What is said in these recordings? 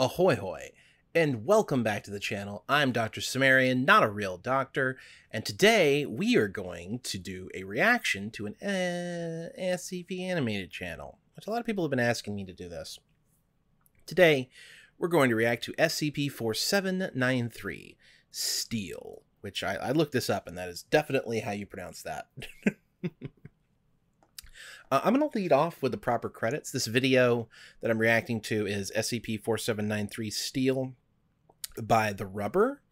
Ahoy hoy, and welcome back to the channel. I'm Dr. Cimmerian, not a real doctor, and today we are going to do a reaction to an uh, SCP animated channel, which a lot of people have been asking me to do this. Today, we're going to react to SCP-4793, Stele, which I, I looked this up, and that is definitely how you pronounce that. Uh, I'm going to lead off with the proper credits. This video that I'm reacting to is SCP-4793 Stele by The Rubber.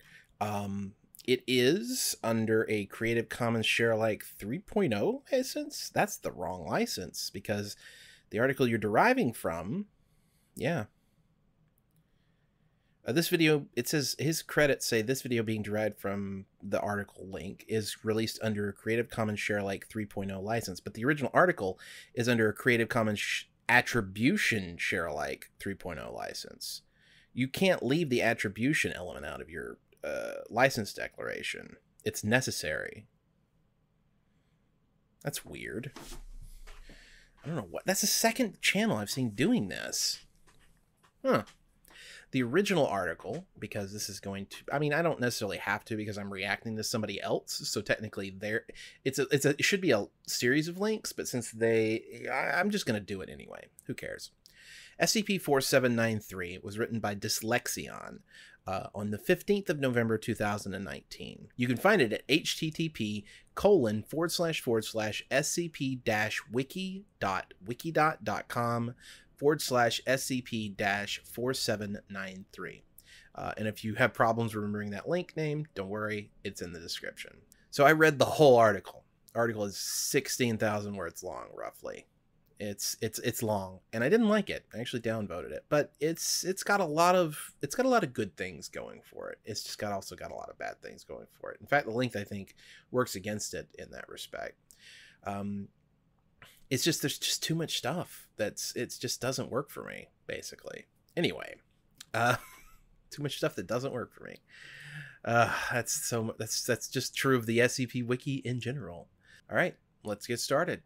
Um, it is under a Creative Commons Share Alike 3.0 license. That's the wrong license because the article you're deriving from, yeah, uh, this video, it says his credits say this video being derived from the article link is released under a Creative Commons Share Alike 3.0 license, but the original article is under a Creative Commons sh- Attribution Share Alike 3.0 license. You can't leave the attribution element out of your uh, license declaration. It's necessary. That's weird. I don't know what. That's the second channel I've seen doing this. Huh the original article because this is going to i mean i don't necessarily have to because i'm reacting to somebody else so technically there it's a it's a it should be a series of links but since they I, i'm just going to do it anyway who cares scp-4793 was written by dyslexion uh, on the 15th of November 2019. You can find it at http colon forward slash forward slash scp forward slash SCP dash 4793. Uh, and if you have problems remembering that link name, don't worry, it's in the description. So I read the whole article. Article is 16,000 words long, roughly. It's it's it's long, and I didn't like it. I actually downvoted it, but it's it's got a lot of it's got a lot of good things going for it. It's just got also got a lot of bad things going for it. In fact, the length I think works against it in that respect. Um, it's just there's just too much stuff that's it just doesn't work for me basically. Anyway uh too much stuff that doesn't work for me. Uh that's so that's that's just true of the scp wiki in general. All right let's get started.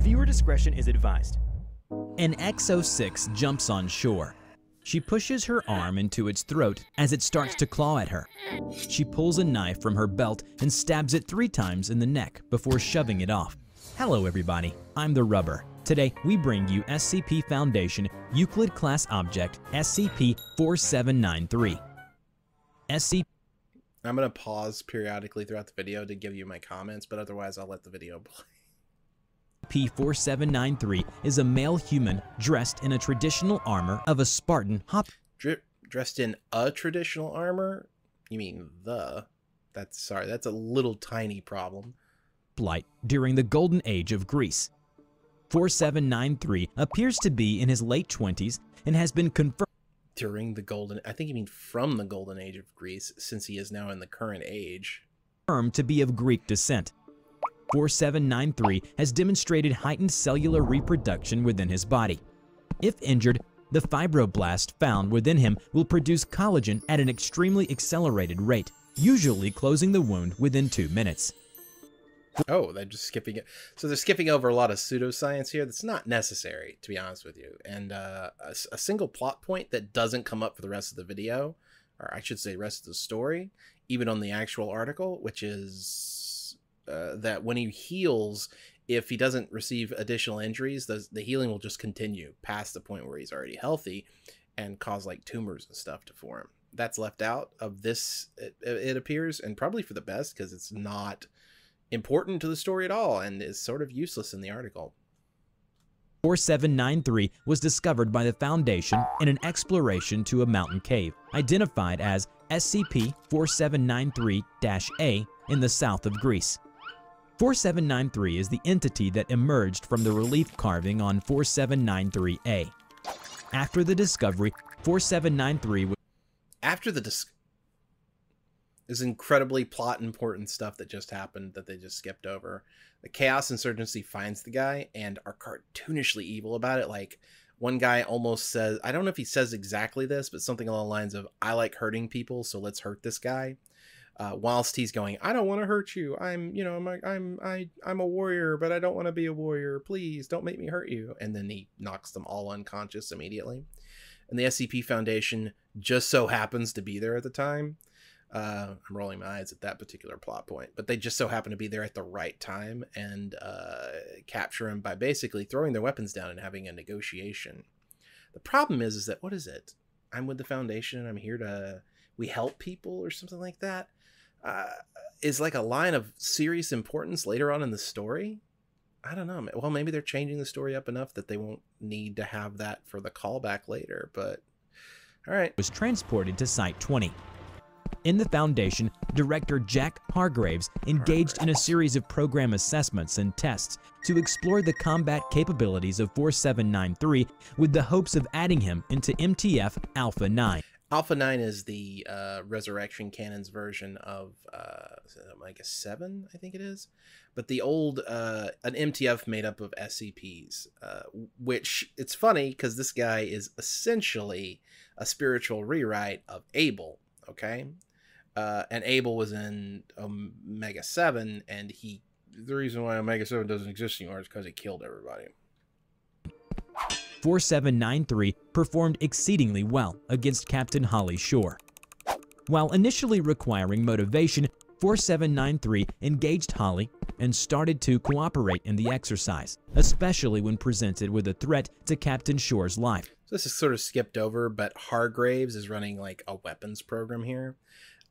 Viewer discretion is advised. An x06 jumps on shore. She pushes her arm into its throat as it starts to claw at her. She pulls a knife from her belt and stabs it three times in the neck before shoving it off. Hello everybody, I'm the Rubber. Today we bring you SCP Foundation Euclid Class Object SCP-4793. SCP I'm going to pause periodically throughout the video to give you my comments, but otherwise I'll let the video play. P-4793 is a male human dressed in a traditional armor of a Spartan hop. dressed in a traditional armor? You mean the? That's sorry, that's a little tiny problem during the Golden Age of Greece. 4793 appears to be in his late 20s and has been confirmed during the golden I think you mean from the golden age of Greece since he is now in the current age to be of Greek descent. 4793 has demonstrated heightened cellular reproduction within his body. If injured, the fibroblast found within him will produce collagen at an extremely accelerated rate, usually closing the wound within 2 minutes. Oh, they're just skipping it. So they're skipping over a lot of pseudoscience here that's not necessary, to be honest with you. And uh, a, a, single plot point that doesn't come up for the rest of the video, or I should say, rest of the story, even on the actual article, which is uh, that when he heals, if he doesn't receive additional injuries, the, the healing will just continue past the point where he's already healthy and cause like tumors and stuff to form. That's left out of this, it, it appears, and probably for the best because it's not important to the story at all and is sort of useless in the article. 4793 was discovered by the Foundation in an exploration to a mountain cave, identified as SCP-4793-A in the south of Greece. 4793 is the entity that emerged from the relief carving on 4793-A. After the discovery, 4793 was after the dis is incredibly plot important stuff that just happened that they just skipped over. The Chaos Insurgency finds the guy and are cartoonishly evil about it. Like one guy almost says, I don't know if he says exactly this, but something along the lines of, I like hurting people, so let's hurt this guy. Uh, whilst he's going, I don't want to hurt you. I'm, you know, I'm, I'm, I, I'm a warrior, but I don't want to be a warrior. Please don't make me hurt you. And then he knocks them all unconscious immediately. and the SCP Foundation just so happens to be there at the time. Uh, I'm rolling my eyes at that particular plot point, but they just so happen to be there at the right time and uh, capture him by basically throwing their weapons down and having a negotiation. The problem is, is that what is it? I'm with the Foundation. I'm here to we help people or something like that. Uh, is like a line of serious importance later on in the story. I don't know. Well, maybe they're changing the story up enough that they won't need to have that for the callback later. But all right, was transported to Site 20. In the Foundation, director Jack Hargraves engaged in a series of program assessments and tests to explore the combat capabilities of 4793 with the hopes of adding him into MTF Alpha 9. Alpha 9 is the uh, Resurrection Canon's version of, uh, I guess, 7, I think it is. But the old, uh, an MTF made up of SCPs, uh, which it's funny because this guy is essentially a spiritual rewrite of Abel, okay? Uh, and Abel was in Omega 7, and he, the reason why Omega 7 doesn't exist anymore is because he killed everybody. 4793 performed exceedingly well against Captain Holly Shore. While initially requiring motivation, 4793 engaged Holly and started to cooperate in the exercise, especially when presented with a threat to Captain Shore's life. So this is sort of skipped over, but Hargraves is running like a weapons program here.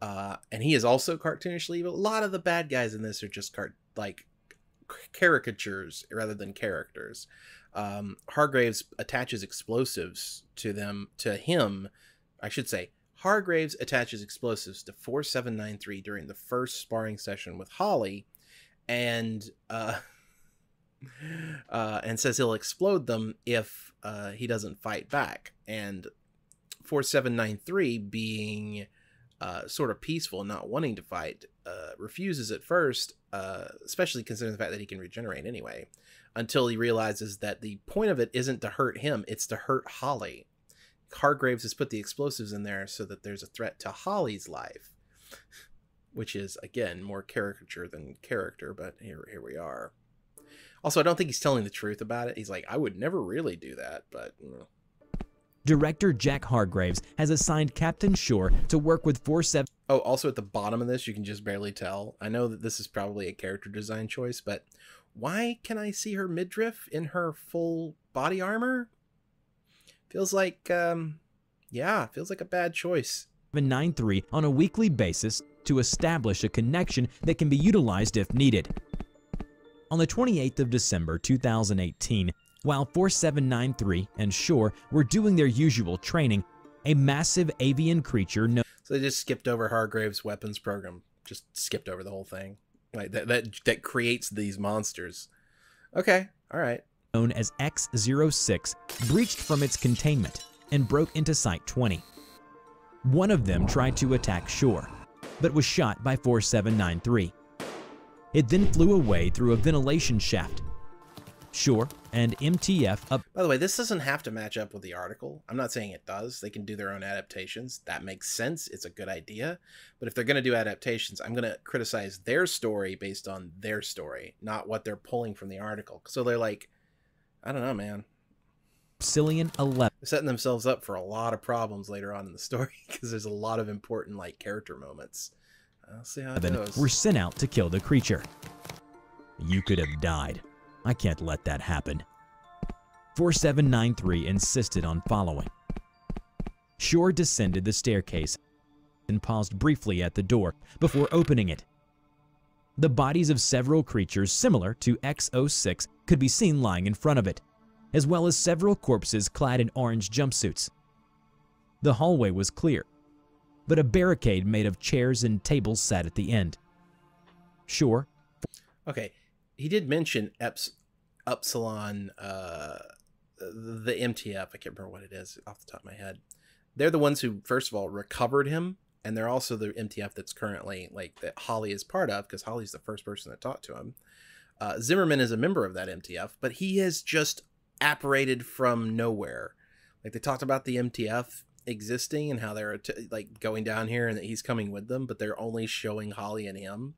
Uh, and he is also cartoonishly evil. A lot of the bad guys in this are just cart like caricatures rather than characters. Um, Hargraves attaches explosives to them to him. I should say Hargraves attaches explosives to 4793 during the first sparring session with Holly, and uh, uh, and says he'll explode them if uh, he doesn't fight back. And 4793 being uh, sort of peaceful, not wanting to fight, uh, refuses at first, uh, especially considering the fact that he can regenerate anyway, until he realizes that the point of it isn't to hurt him, it's to hurt Holly. Hargraves has put the explosives in there so that there's a threat to Holly's life, which is, again, more caricature than character, but here, here we are. Also, I don't think he's telling the truth about it. He's like, I would never really do that, but. You know. Director Jack Hargraves has assigned Captain Shore to work with 47. Oh, also at the bottom of this, you can just barely tell. I know that this is probably a character design choice, but why can I see her midriff in her full body armor? Feels like, um, yeah, feels like a bad choice. 793 on a weekly basis to establish a connection that can be utilized if needed. On the 28th of December 2018, while 4793 and Shore were doing their usual training, a massive avian creature known So they just skipped over Hargrave's weapons program. Just skipped over the whole thing. Like that that that creates these monsters. Okay, all right. known as X06 breached from its containment and broke into Site 20. One of them tried to attack Shore, but was shot by 4793. It then flew away through a ventilation shaft. Shore and MTF up By the way, this doesn't have to match up with the article. I'm not saying it does. They can do their own adaptations. That makes sense. It's a good idea. But if they're going to do adaptations, I'm going to criticize their story based on their story, not what they're pulling from the article. So they're like, I don't know, man. Obsidian 11 They're setting themselves up for a lot of problems later on in the story because there's a lot of important like character moments. I'll see how it goes. were sent out to kill the creature. You could have died. I can't let that happen. 4793 insisted on following. Shore descended the staircase and paused briefly at the door before opening it. The bodies of several creatures similar to X06 could be seen lying in front of it, as well as several corpses clad in orange jumpsuits. The hallway was clear, but a barricade made of chairs and tables sat at the end. Shore Okay, he did mention Eps, Upsilon, uh, the MTF. I can't remember what it is off the top of my head. They're the ones who, first of all, recovered him, and they're also the MTF that's currently like that Holly is part of because Holly's the first person that talked to him. Uh, Zimmerman is a member of that MTF, but he has just apparated from nowhere. Like they talked about the MTF existing and how they're t- like going down here and that he's coming with them, but they're only showing Holly and him.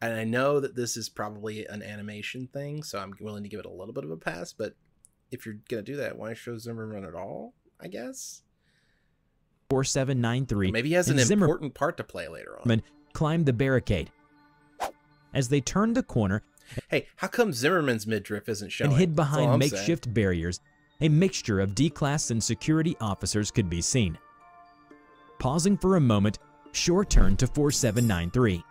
And I know that this is probably an animation thing, so I'm willing to give it a little bit of a pass. But if you're gonna do that, why show Zimmerman at all? I guess 4793 Maybe he has an and Zimmerman important part to play later on. climbed the barricade. As they turned the corner Hey, how come Zimmerman's midriff isn't showing? and hid behind makeshift barriers, a mixture of D-class and security officers could be seen. Pausing for a moment, Shore turned to 4793.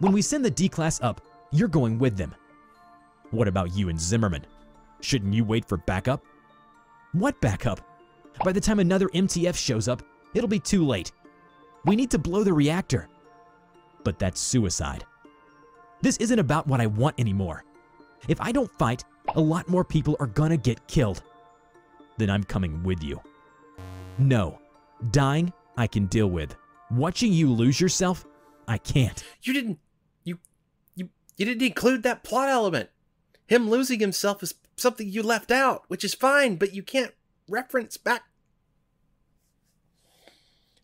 When we send the D-class up, you're going with them. What about you and Zimmerman? Shouldn't you wait for backup? What backup? By the time another MTF shows up, it'll be too late. We need to blow the reactor. But that's suicide. This isn't about what I want anymore. If I don't fight, a lot more people are gonna get killed. Then I'm coming with you. No, dying I can deal with. Watching you lose yourself, I can't. You didn't. You, you, you didn't include that plot element. Him losing himself is something you left out, which is fine, but you can't reference back.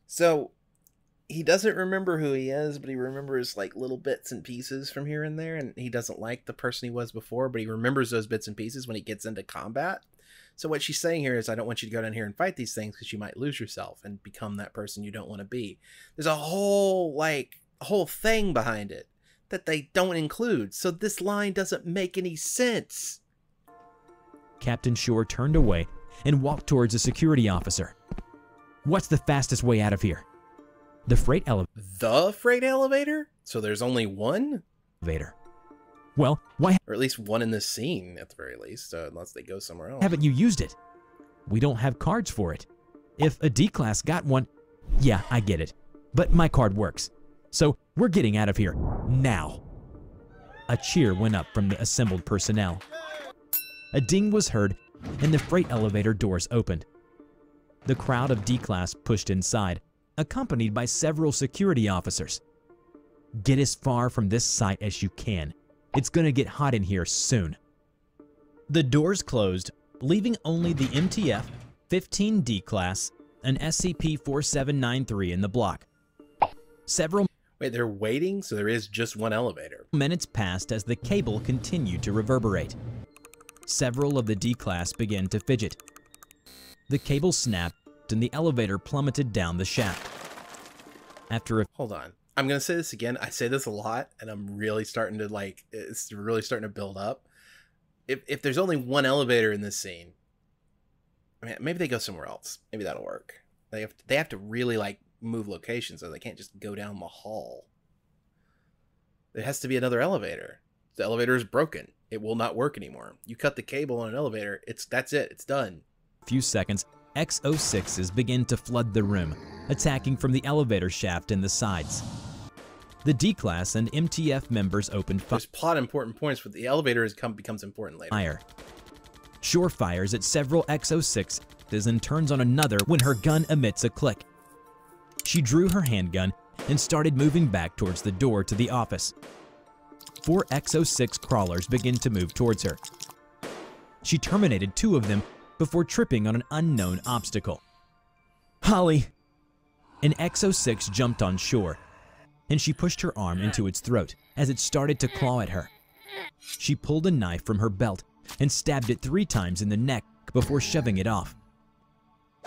So, he doesn't remember who he is, but he remembers like little bits and pieces from here and there, and he doesn't like the person he was before, but he remembers those bits and pieces when he gets into combat. So what she's saying here is, I don't want you to go down here and fight these things because you might lose yourself and become that person you don't want to be. There's a whole like whole thing behind it that they don't include. So this line doesn't make any sense. Captain Shore turned away and walked towards a security officer. What's the fastest way out of here? The freight elevator. The freight elevator? So there's only one? elevator. Well, why Or at least one in this scene, at the very least, uh, unless they go somewhere else. haven't you used it? We don't have cards for it. If a D class got one, yeah, I get it. But my card works. So we're getting out of here now. A cheer went up from the assembled personnel. A ding was heard, and the freight elevator doors opened. The crowd of D class pushed inside, accompanied by several security officers. Get as far from this site as you can. It's gonna get hot in here soon. The doors closed, leaving only the MTF 15D class and SCP-4793 in the block. Several Wait, they're waiting? So there is just one elevator. minutes passed as the cable continued to reverberate. Several of the D-class began to fidget. The cable snapped and the elevator plummeted down the shaft. After a Hold on. I'm going to say this again. I say this a lot, and I'm really starting to like, it's really starting to build up. If, if there's only one elevator in this scene, I mean, maybe they go somewhere else. Maybe that'll work. They have they have to really like move locations, so they can't just go down the hall. There has to be another elevator. The elevator is broken. It will not work anymore. You cut the cable on an elevator. It's that's it. It's done. few seconds, X-06s begin to flood the room, attacking from the elevator shaft and the sides. The D-Class and MTF members opened There's plot important points, but the elevator come becomes important later. fire. Shore fires at several X-06s and turns on another when her gun emits a click. She drew her handgun and started moving back towards the door to the office. Four X-06 crawlers begin to move towards her. She terminated two of them before tripping on an unknown obstacle. Holly! An X-06 jumped on shore, and she pushed her arm into its throat as it started to claw at her. She pulled a knife from her belt and stabbed it three times in the neck before shoving it off.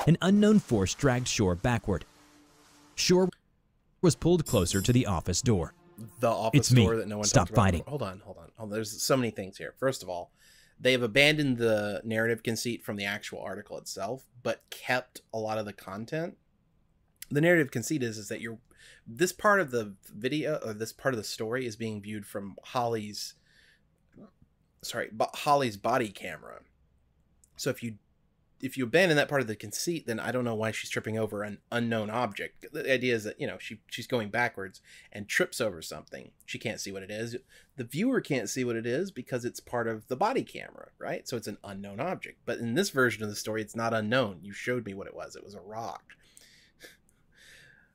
An unknown force dragged Shore backward. Shore was pulled closer to the office door. the office It's me. door that no one Stop fighting. Hold on, hold on, hold on. There's so many things here. First of all, they have abandoned the narrative conceit from the actual article itself, but kept a lot of the content. The narrative conceit is is that you're this part of the video or this part of the story is being viewed from Holly's sorry, Holly's body camera. So if you if you abandon that part of the conceit, then I don't know why she's tripping over an unknown object. The idea is that you know she she's going backwards and trips over something. She can't see what it is. The viewer can't see what it is because it's part of the body camera, right? So it's an unknown object. But in this version of the story, it's not unknown. You showed me what it was. It was a rock.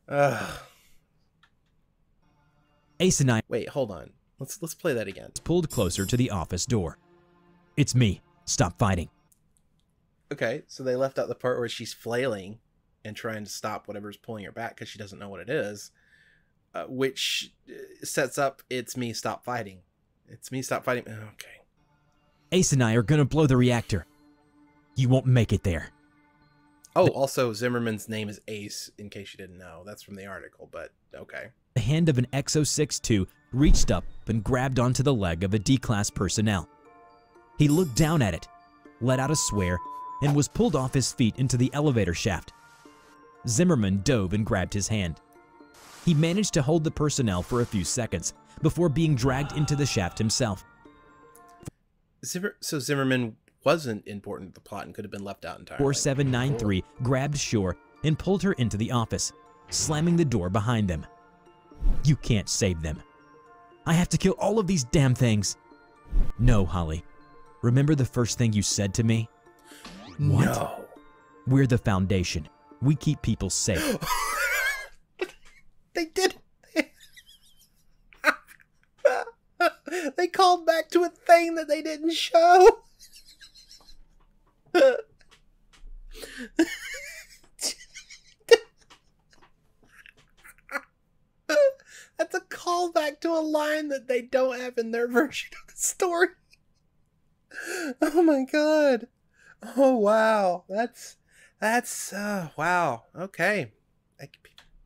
Ugh. Ace and I Wait, hold on. Let's let's play that again. was pulled closer to the office door. It's me. Stop fighting. Okay, so they left out the part where she's flailing and trying to stop whatever's pulling her back because she doesn't know what it is, uh, which uh, sets up "It's me, stop fighting." It's me, stop fighting. Okay, Ace and I are gonna blow the reactor. You won't make it there. Oh, also Zimmerman's name is Ace. In case you didn't know, that's from the article. But okay. The hand of an X-06-2 reached up and grabbed onto the leg of a D-Class personnel. He looked down at it, let out a swear, and was pulled off his feet into the elevator shaft. Zimmerman dove and grabbed his hand. He managed to hold the personnel for a few seconds before being dragged into the shaft himself. Zimmer, so Zimmerman wasn't important to the plot and could have been left out entirely. 4793 grabbed Shore and pulled her into the office, slamming the door behind them. You can't save them. I have to kill all of these damn things. No, Holly. Remember the first thing you said to me? What? No. We're the foundation. We keep people safe. They did. they called back to a thing that they didn't show. That's a callback to a line that they don't have in their version of the story. Oh my god. Oh wow. That's that's uh wow. Okay.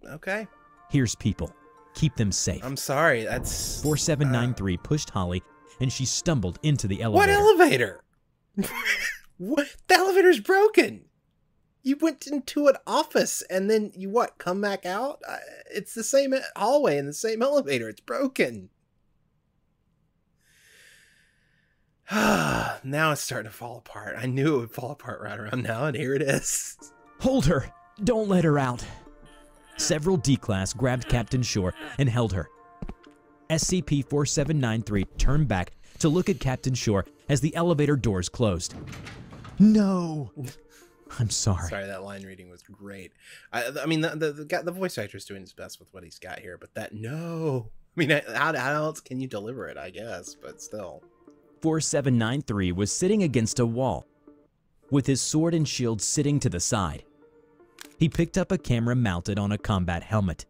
Okay. Here's people. Keep them safe. I'm sorry. That's 4793 pushed Holly and she stumbled into the elevator. What elevator. what? The elevator's broken. You went into an office and then you what? Come back out? It's the same hallway and the same elevator. It's broken. now it's starting to fall apart. I knew it would fall apart right around now, and here it is. Hold her! Don't let her out! Several D-Class grabbed Captain Shore and held her. SCP-4793 turned back to look at Captain Shore as the elevator doors closed. No! I'm sorry. Sorry, that line reading was great. I, I mean, the, the the the voice actor's doing his best with what he's got here, but that no. I mean, how, how else can you deliver it? I guess, but still. 4793 was sitting against a wall, with his sword and shield sitting to the side. He picked up a camera mounted on a combat helmet.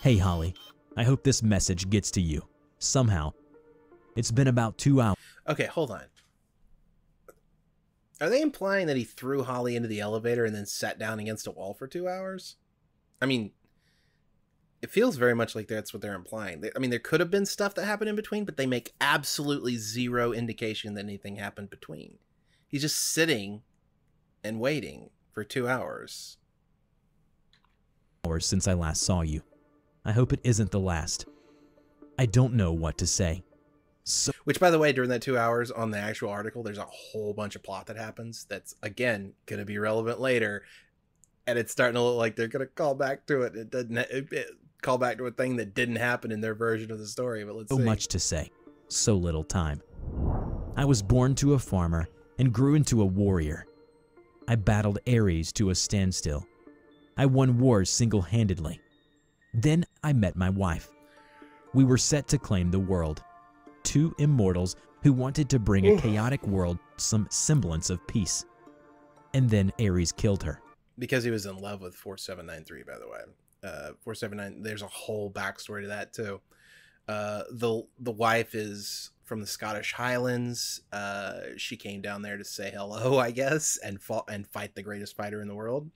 Hey, Holly, I hope this message gets to you. Somehow. It's been about two hours. Okay, hold on. Are they implying that he threw Holly into the elevator and then sat down against a wall for two hours? I mean, it feels very much like that's what they're implying. I mean, there could have been stuff that happened in between, but they make absolutely zero indication that anything happened between. He's just sitting and waiting for two hours. hours since I last saw you. I hope it isn't the last. I don't know what to say. So Which, by the way, during that two hours on the actual article, there's a whole bunch of plot that happens that's, again, going to be relevant later. And it's starting to look like they're going to call back to it. It doesn't it, it- call back to a thing that didn't happen in their version of the story. But let's so see. much to say, so little time. I was born to a farmer and grew into a warrior. I battled Ares to a standstill. I won wars single handedly. Then I met my wife. We were set to claim the world. Two immortals who wanted to bring a chaotic world some semblance of peace. And then Ares killed her. because he was in love with 4793 by the way uh 479 there's a whole backstory to that too. Uh the the wife is from the scottish highlands. Uh she came down there to say hello i guess and fought and fight the greatest fighter in the world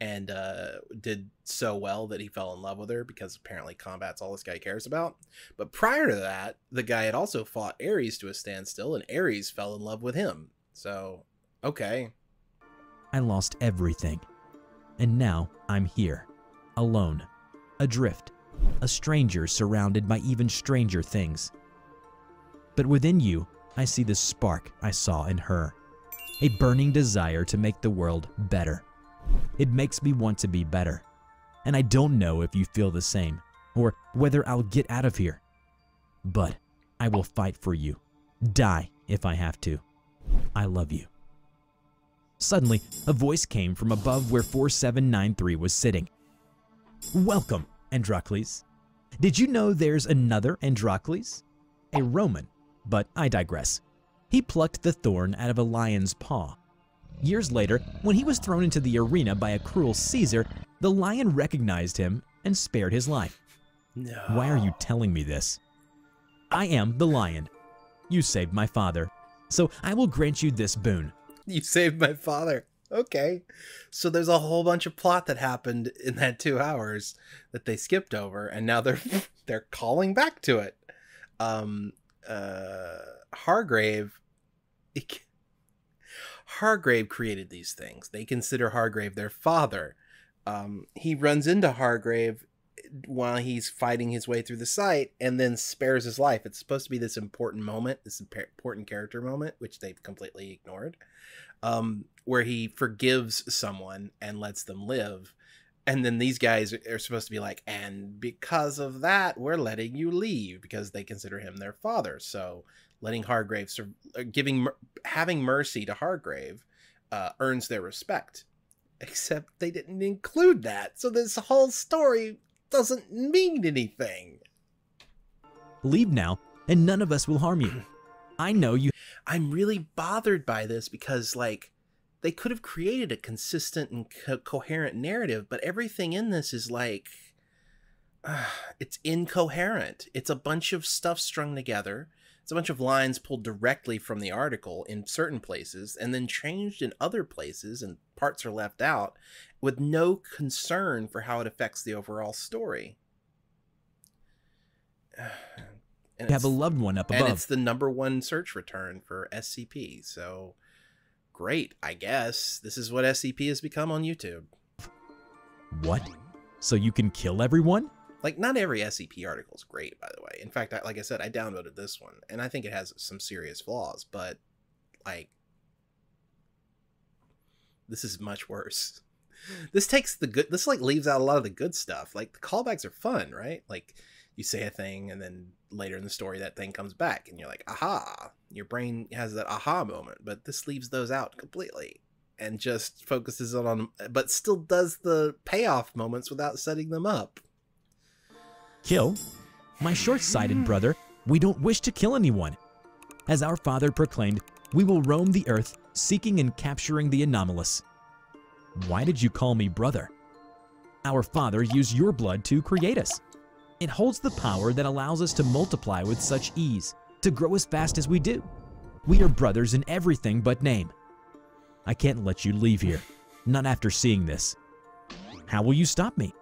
and uh did so well that he fell in love with her because apparently combat's all this guy cares about. But prior to that the guy had also fought ares to a standstill and ares fell in love with him. So okay. I lost everything. And now I'm here, alone, adrift, a stranger surrounded by even stranger things. But within you, I see the spark I saw in her a burning desire to make the world better. It makes me want to be better. And I don't know if you feel the same, or whether I'll get out of here. But I will fight for you, die if I have to. I love you. Suddenly, a voice came from above where 4793 was sitting. Welcome, Androcles. Did you know there's another Androcles? A Roman, but I digress. He plucked the thorn out of a lion's paw. Years later, when he was thrown into the arena by a cruel Caesar, the lion recognized him and spared his life. no Why are you telling me this? I am the lion. You saved my father, so I will grant you this boon. You saved my father. Okay. So there's a whole bunch of plot that happened in that two hours that they skipped over, and now they're they're calling back to it. Um, uh, Hargrave. Hargrave created these things. They consider Hargrave their father. Um, he runs into Hargrave while he's fighting his way through the site and then spares his life. It's supposed to be this important moment, this important character moment, which they've completely ignored, um, where he forgives someone and lets them live. And then these guys are supposed to be like, and because of that, we're letting you leave because they consider him their father. So letting Hargrave, uh, giving, having mercy to Hargrave uh, earns their respect. Except they didn't include that. So this whole story doesn't mean anything. Leave now, and none of us will harm you. I know you. I'm really bothered by this because, like, they could have created a consistent and co- coherent narrative, but everything in this is like. Uh, it's incoherent. It's a bunch of stuff strung together. It's a bunch of lines pulled directly from the article in certain places and then changed in other places, and parts are left out with no concern for how it affects the overall story. And you have a loved one up above. And it's the number one search return for SCP. So great, I guess. This is what SCP has become on YouTube. What? So you can kill everyone? Like, not every SCP article is great, by the way. In fact, I, like I said, I downloaded this one, and I think it has some serious flaws, but, like, this is much worse. This takes the good, this, like, leaves out a lot of the good stuff. Like, the callbacks are fun, right? Like, you say a thing, and then later in the story, that thing comes back, and you're like, aha. Your brain has that aha moment, but this leaves those out completely and just focuses on, but still does the payoff moments without setting them up. Kill? My short-sighted brother, we don't wish to kill anyone. As our father proclaimed, we will roam the earth, seeking and capturing the anomalous. Why did you call me brother? Our father used your blood to create us. It holds the power that allows us to multiply with such ease, to grow as fast as we do. We are brothers in everything but name. I can't let you leave here, not after seeing this. How will you stop me?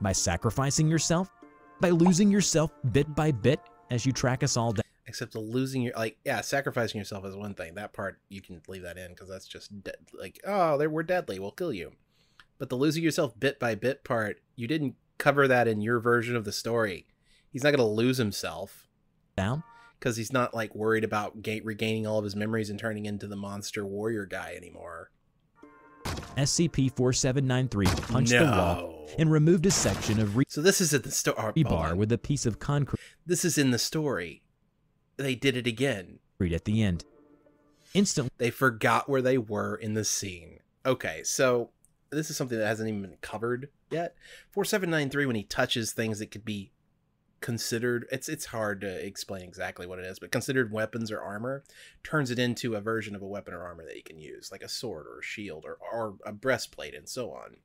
By sacrificing yourself? By losing yourself bit by bit as you track us all down. Except the losing your like yeah, sacrificing yourself is one thing. That part you can leave that in because that's just like oh, they we're deadly, we'll kill you. But the losing yourself bit by bit part, you didn't cover that in your version of the story. He's not going to lose himself down because he's not like worried about ga- regaining all of his memories and turning into the monster warrior guy anymore. SCP-4793 punched no. the wall and removed a section of re- So this is at the story oh, uh, bar with a piece of concrete. This is in the story. They did it again. Read at the end. Instantly, they forgot where they were in the scene. Okay, so this is something that hasn't even been covered yet. 4793 when he touches things that could be considered it's it's hard to explain exactly what it is but considered weapons or armor turns it into a version of a weapon or armor that you can use like a sword or a shield or, or a breastplate and so on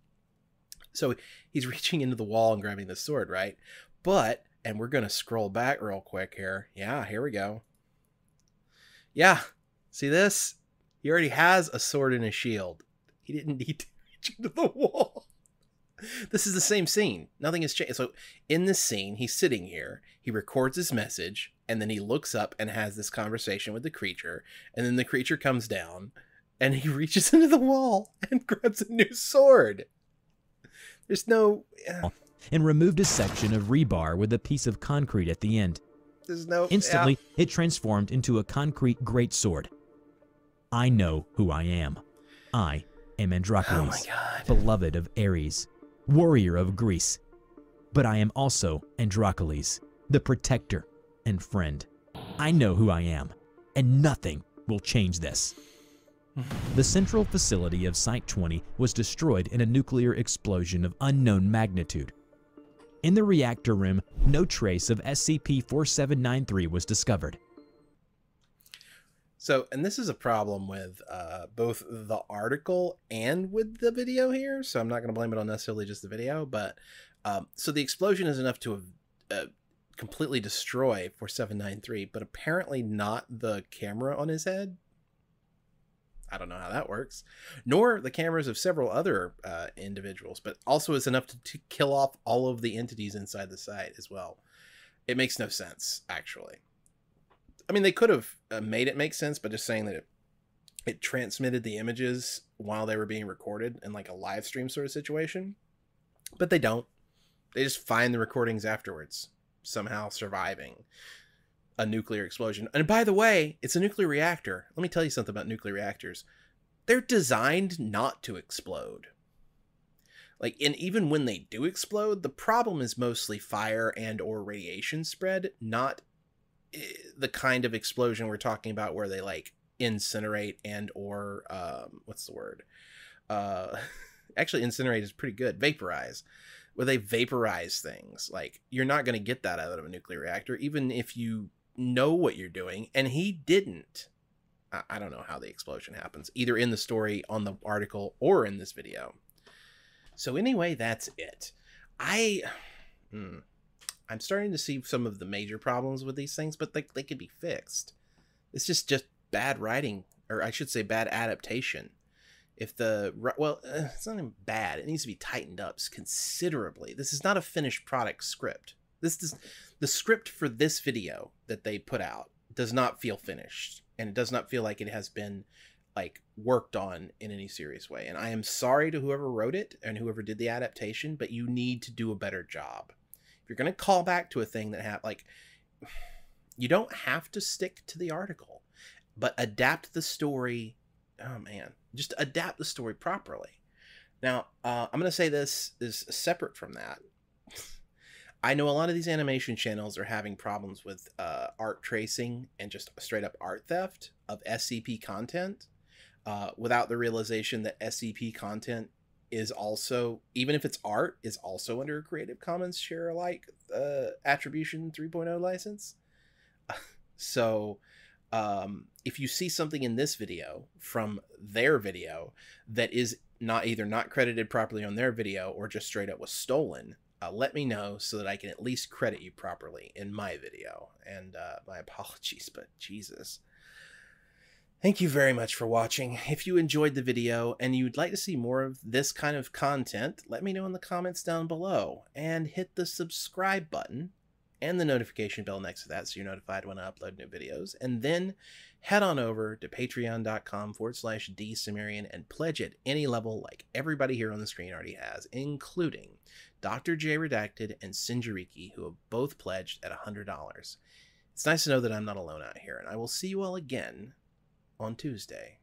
so he's reaching into the wall and grabbing the sword right? But and we're gonna scroll back real quick here. Yeah here we go. Yeah see this? He already has a sword and a shield. He didn't need to reach into the wall. This is the same scene. Nothing has changed. So in this scene, he's sitting here, he records his message, and then he looks up and has this conversation with the creature, and then the creature comes down and he reaches into the wall and grabs a new sword. There's no uh, and removed a section of rebar with a piece of concrete at the end. There's no Instantly, yeah. it transformed into a concrete greatsword. I know who I am. I am Androcles, oh beloved of Ares warrior of Greece. But I am also Androcles, the protector and friend. I know who I am, and nothing will change this. The central facility of Site 20 was destroyed in a nuclear explosion of unknown magnitude. In the reactor room, no trace of SCP-4793 was discovered. So, and this is a problem with uh, both the article and with the video here. So I'm not going to blame it on necessarily just the video, but um, so the explosion is enough to uh, completely destroy 4793, but apparently not the camera on his head. I don't know how that works. Nor the cameras of several other uh, individuals, but also is enough to, to kill off all of the entities inside the site as well. It makes no sense, actually. I mean, they could have uh, made it make sense by just saying that it, it transmitted the images while they were being recorded in like a live stream sort of situation, but they don't. They just find the recordings afterwards, somehow surviving a nuclear explosion. And by the way, it's a nuclear reactor. Let me tell you something about nuclear reactors. They're designed not to explode. Like and even when they do explode, the problem is mostly fire and or radiation spread, not eh, the kind of explosion we're talking about where they like incinerate and or um what's the word? Uh actually incinerate is pretty good. Vaporize where they vaporize things. Like you're not going to get that out of a nuclear reactor, even if you know what you're doing. And he didn't. I, I don't know how the explosion happens, either in the story, on the article, or in this video. So anyway, that's it. I, hmm, I'm starting to see some of the major problems with these things, but they they could be fixed. It's just just bad writing, or I should say, bad adaptation if the well uh, it's not even bad it needs to be tightened up considerably this is not a finished product script this is the script for this video that they put out does not feel finished and it does not feel like it has been like worked on in any serious way. And i am sorry to whoever wrote it and whoever did the adaptation but you need to do a better job. If you're going to call back to a thing that have like you don't have to stick to the article but adapt the story oh man just adapt the story properly. Now uh, i'm going to say this is separate from that i know a lot of these animation channels are having problems with uh, art tracing and just straight up art theft of scp content uh, without the realization that scp content is also even if it's art is also under a creative commons share alike uh, attribution 3.0 license. So um, if you see something in this video from their video that is not either not credited properly on their video or just straight up was stolen, uh, let me know so that I can at least credit you properly in my video. And uh, my apologies, but Jesus. Thank you very much for watching. If you enjoyed the video and you'd like to see more of this kind of content, let me know in the comments down below and hit the subscribe button and the notification bell next to that so you're notified when I upload new videos. And then head on over to patreon.com forward slash dcimmerian and pledge at any level like everybody here on the screen already has, including Dr. J Redacted and Sinjariki, who have both pledged at $100. It's nice to know that I'm not alone out here, and I will see you all again on Tuesday.